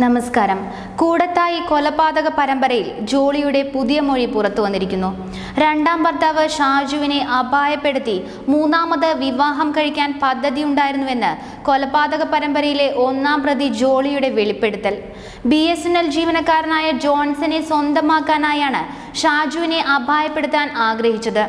നമസ്കാരം. കൂടത്തായി കൊലപാതക പരമ്പരയിൽ ജോളിയുടെ പുതിയ മൊഴി പുറത്തു വന്നിരിക്കുന്നു. രണ്ടാം ഭർത്താവ് ഷാജുവിനെ അപായപ്പെടുത്തി മൂന്നാമത് വിവാഹം കഴിക്കാൻ പദ്ധതി ഉണ്ടായിരുന്നുവെന്ന് കൊലപാതക പരമ്പരയിലെ ഒന്നാം പ്രതി ജോളിയുടെ വെളിപ്പെടുത്തൽ. ബി എസ് എൻ എൽ ജീവനക്കാരനായ ജോൺസനെ സ്വന്തമാക്കാനായാണ് ഷാജുവിനെ അപായപ്പെടുത്താൻ ആഗ്രഹിച്ചത്.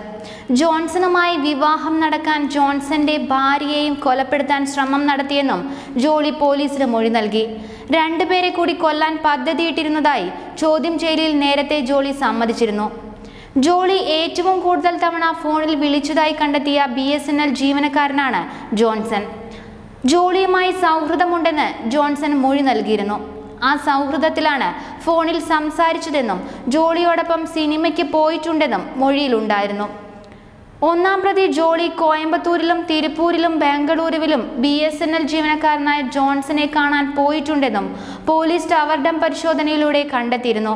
ജോൺസണുമായി വിവാഹം നടക്കാൻ ജോൺസന്റെ ഭാര്യയെയും കൊലപ്പെടുത്താൻ ശ്രമം നടത്തിയെന്നും ജോളി പോലീസിന് മൊഴി നൽകി. രണ്ടുപേരെ കൂടി കൊല്ലാൻ പദ്ധതിയിട്ടിരുന്നതായി ചോദ്യം ചെയ്യലിൽ നേരത്തെ ജോളി സമ്മതിച്ചിരുന്നു. ജോളി ഏറ്റവും കൂടുതൽ തവണ ഫോണിൽ വിളിച്ചതായി കണ്ടെത്തിയ ബി എസ് എൻ എൽ ജീവനക്കാരനാണ് ജോൺസൺ. ജോളിയുമായി സൗഹൃദമുണ്ടെന്ന് ജോൺസൺ മൊഴി നൽകിയിരുന്നു. ആ സൗഹൃദത്തിലാണ് ഫോണിൽ സംസാരിച്ചതെന്നും ജോളിയോടൊപ്പം സിനിമയ്ക്ക് പോയിട്ടുണ്ടെന്നും മൊഴിയിലുണ്ടായിരുന്നു. ഒന്നാം പ്രതി ജോളി കോയമ്പത്തൂരിലും തിരുപ്പൂരിലും ബംഗളൂരുവിലും ബി എസ് എൻ എൽ ജീവനക്കാരനായ ജോൺസനെ കാണാൻ പോയിട്ടുണ്ടെന്നും പോലീസ് ടവർ ഡം പരിശോധനയിലൂടെ കണ്ടെത്തിയിരുന്നു.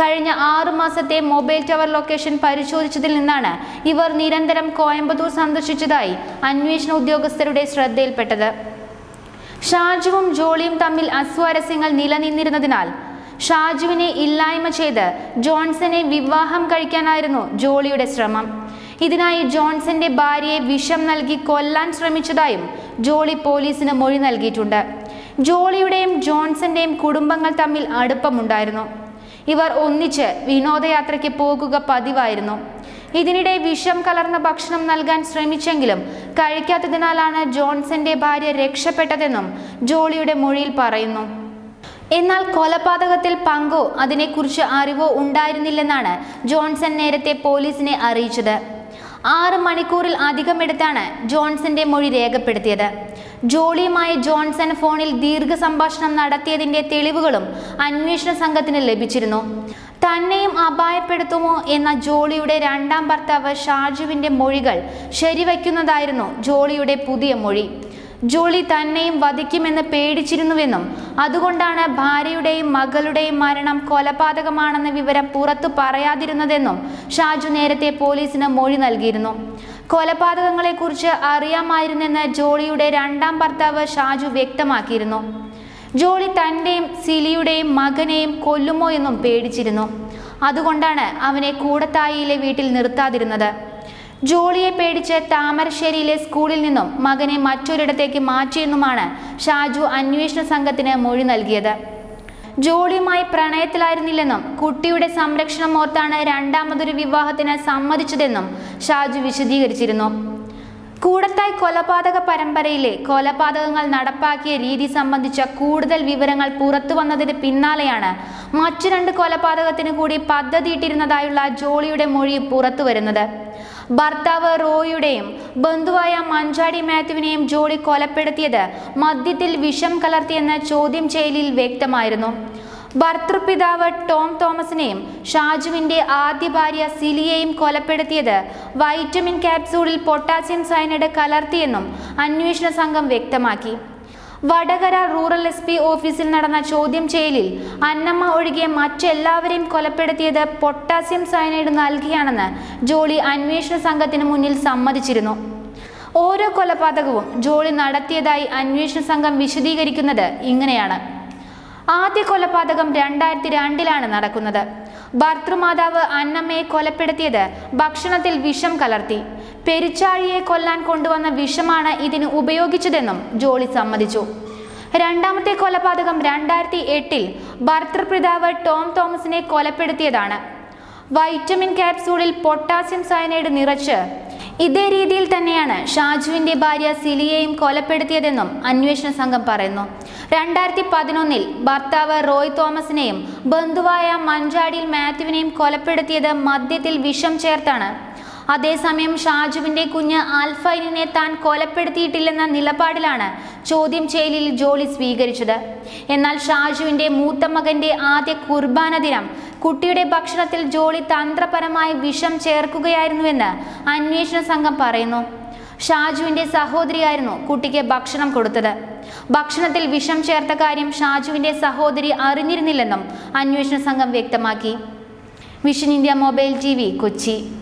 കഴിഞ്ഞ ആറു മാസത്തെ മൊബൈൽ ടവർ ലൊക്കേഷൻ പരിശോധിച്ചതിൽ നിന്നാണ് ഇവർ നിരന്തരം കോയമ്പത്തൂർ സന്ദർശിച്ചതായി അന്വേഷണ ഉദ്യോഗസ്ഥരുടെ ശ്രദ്ധയിൽപ്പെട്ടത്. ഷാജുവും ജോളിയും തമ്മിൽ അസ്വാരസ്യങ്ങൾ നിലനിന്നിരുന്നതിനാൽ ഷാജുവിനെ ഇല്ലായ്മ ചെയ്ത് ജോൺസനെ വിവാഹം കഴിക്കാനായിരുന്നു ജോളിയുടെ ശ്രമം. ഇതിനായി ജോൺസന്റെ ഭാര്യയെ വിഷം നൽകി കൊല്ലാൻ ശ്രമിച്ചതായും ജോളി പോലീസിന് മൊഴി നൽകിയിട്ടുണ്ട്. ജോളിയുടെയും ജോൺസന്റെയും കുടുംബങ്ങൾ തമ്മിൽ അടുപ്പമുണ്ടായിരുന്നു. ഇവർ ഒന്നിച്ച് വിനോദയാത്രയ്ക്ക് പോകുക പതിവായിരുന്നു. ഇതിനിടെ വിഷം കലർന്ന ഭക്ഷണം നൽകാൻ ശ്രമിച്ചെങ്കിലും കഴിക്കാത്തതിനാലാണ് ജോൺസന്റെ ഭാര്യ രക്ഷപ്പെട്ടതെന്നും ജോളിയുടെ മൊഴിയിൽ പറയുന്നു. എന്നാൽ കൊലപാതകത്തിൽ പങ്കോ അതിനെക്കുറിച്ച് അറിവോ ഉണ്ടായിരുന്നില്ലെന്നാണ് ജോൺസൺ നേരത്തെ പോലീസിനെ അറിയിച്ചത്. ആറ് മണിക്കൂറിൽ അധികമെടുത്താണ് ജോൺസന്റെ മൊഴി രേഖപ്പെടുത്തിയത്. ജോളിയുമായി ജോൺസൺ ഫോണിൽ ദീർഘ സംഭാഷണം നടത്തിയതിന്റെ തെളിവുകളും അന്വേഷണ സംഘത്തിന് ലഭിച്ചിരുന്നു. തന്നെയും അപായപ്പെടുത്തുമോ എന്ന ജോളിയുടെ രണ്ടാം ഭർത്താവ് ഷാജുവിന്റെ മൊഴികൾ ശരിവയ്ക്കുന്നതായിരുന്നു ജോളിയുടെ പുതിയ മൊഴി. ജോളി തന്നെയും വധിക്കുമെന്ന് പേടിച്ചിരുന്നുവെന്നും അതുകൊണ്ടാണ് ഭാര്യയുടെയും മകളുടെയും മരണം കൊലപാതകമാണെന്ന വിവരം പുറത്തു പറയാതിരുന്നതെന്നും ഷാജു നേരത്തെ പോലീസിന് മൊഴി നൽകിയിരുന്നു. കൊലപാതകങ്ങളെക്കുറിച്ച് അറിയാമായിരുന്നെന്ന് ജോളിയുടെ രണ്ടാം ഭർത്താവ് ഷാജു വ്യക്തമാക്കിയിരുന്നു. ജോളി തന്റെയും സിലിയുടെയും മകനെയും കൊല്ലുമോ എന്നും പേടിച്ചിരുന്നു. അതുകൊണ്ടാണ് അവനെ കൂടത്തായിയിലെ വീട്ടിൽ നിർത്താതിരുന്നത്. ജോളിയെ പേടിച്ച് താമരശ്ശേരിയിലെ സ്കൂളിൽ നിന്നും മകനെ മറ്റൊരിടത്തേക്ക് മാറ്റിയെന്നുമാണ് ഷാജു അന്വേഷണ സംഘത്തിന് മൊഴി നൽകിയത്. ജോളിയുമായി പ്രണയത്തിലായിരുന്നില്ലെന്നും കുട്ടിയുടെ സംരക്ഷണം ഓർത്താണ് രണ്ടാമതൊരു വിവാഹത്തിന് സമ്മതിച്ചതെന്നും ഷാജു വിശദീകരിച്ചിരുന്നു. കൂടത്തായി കൊലപാതക പരമ്പരയിലെ കൊലപാതകങ്ങൾ നടപ്പാക്കിയ രീതി സംബന്ധിച്ച കൂടുതൽ വിവരങ്ങൾ പുറത്തു വന്നതിന് പിന്നാലെയാണ് മറ്റു രണ്ട് കൊലപാതകത്തിന് കൂടി പദ്ധതിയിട്ടിരുന്നതായുള്ള ജോളിയുടെ മൊഴി പുറത്തു വരുന്നത്. ഭർത്താവ് റോയുടെയും ബന്ധുവായ മഞ്ചാടി മാത്യുവിനെയും ജോളി കൊലപ്പെടുത്തിയത് മദ്യത്തിൽ വിഷം കലർത്തിയെന്ന് ചോദ്യം ചെയ്യലിൽ വ്യക്തമായിരുന്നു. ഭർത്തൃപിതാവ് ടോം തോമസിനെയും ഷാജുവിന്റെ ആദ്യ ഭാര്യ സിലിയെയും കൊലപ്പെടുത്തിയത് വൈറ്റമിൻ ക്യാപ്സൂളിൽ പൊട്ടാസ്യം സയനൈഡ് കലർത്തിയെന്നും അന്വേഷണ സംഘം വ്യക്തമാക്കി. വടകര റൂറൽ എസ് പി ഓഫീസിൽ നടന്ന ചോദ്യം ചെയ്യലിൽ അന്നമ്മ ഒഴികെ മറ്റെല്ലാവരെയും കൊലപ്പെടുത്തിയത് പൊട്ടാസ്യം സയനൈഡ് നൽകിയാണെന്ന് ജോളി അന്വേഷണ സംഘത്തിന് മുന്നിൽ സമ്മതിച്ചിരുന്നു. ഓരോ കൊലപാതകവും ജോളി നടത്തിയതായി അന്വേഷണ സംഘം വിശദീകരിക്കുന്നത് ഇങ്ങനെയാണ്. ആദ്യ കൊലപാതകം രണ്ടായിരത്തി രണ്ടിലാണ് നടക്കുന്നത്. ഭർത്തൃമാതാവ് അന്നമ്മയെ കൊലപ്പെടുത്തിയത് ഭക്ഷണത്തിൽ വിഷം കലർത്തി. പെരിച്ചാഴിയെ കൊല്ലാൻ കൊണ്ടുവന്ന വിഷമാണ് ഇതിന് ഉപയോഗിച്ചതെന്നും ജോളി സമ്മതിച്ചു. രണ്ടാമത്തെ കൊലപാതകം രണ്ടായിരത്തി എട്ടിൽ ഭർത്തൃപിതാവ് ടോം തോമസിനെ കൊലപ്പെടുത്തിയതാണ്. വൈറ്റമിൻ ക്യാപ്സൂളിൽ പൊട്ടാസ്യം സയനൈഡ് നിറച്ച് ഇതേ രീതിയിൽ തന്നെയാണ് ഷാജുവിന്റെ ഭാര്യ സിലിയെയും കൊലപ്പെടുത്തിയതെന്നും അന്വേഷണ സംഘം പറയുന്നു. രണ്ടായിരത്തി പതിനൊന്നിൽ ഭർത്താവ് റോയ് തോമസിനെയും ബന്ധുവായ മഞ്ചാടിയിൽ മാത്യുവിനെയും കൊലപ്പെടുത്തിയത് മദ്യത്തിൽ വിഷം ചേർത്താണ്. അതേസമയം ഷാജുവിന്റെ കുഞ്ഞ് ആൽഫൈനിനെ താൻ കൊലപ്പെടുത്തിയിട്ടില്ലെന്ന നിലപാടിലാണ് ചോദ്യം ചെയ്യലിൽ ജോളി സ്വീകരിച്ചത്. എന്നാൽ ഷാജുവിന്റെ മൂത്ത മകന്റെ ആദ്യ കുർബാന ദിനം കുട്ടിയുടെ ഭക്ഷണത്തിൽ ജോളി തന്ത്രപരമായി വിഷം ചേർക്കുകയായിരുന്നുവെന്ന് അന്വേഷണ സംഘം പറയുന്നു. ഷാജുവിന്റെ സഹോദരിയായിരുന്നു കുട്ടിക്ക് ഭക്ഷണം കൊടുത്തത്. ഭക്ഷണത്തിൽ വിഷം ചേർത്ത കാര്യം ഷാജുവിന്റെ സഹോദരി അറിഞ്ഞിരുന്നില്ലെന്നും അന്വേഷണ സംഘം വ്യക്തമാക്കി. Vision India mobile T Kochi.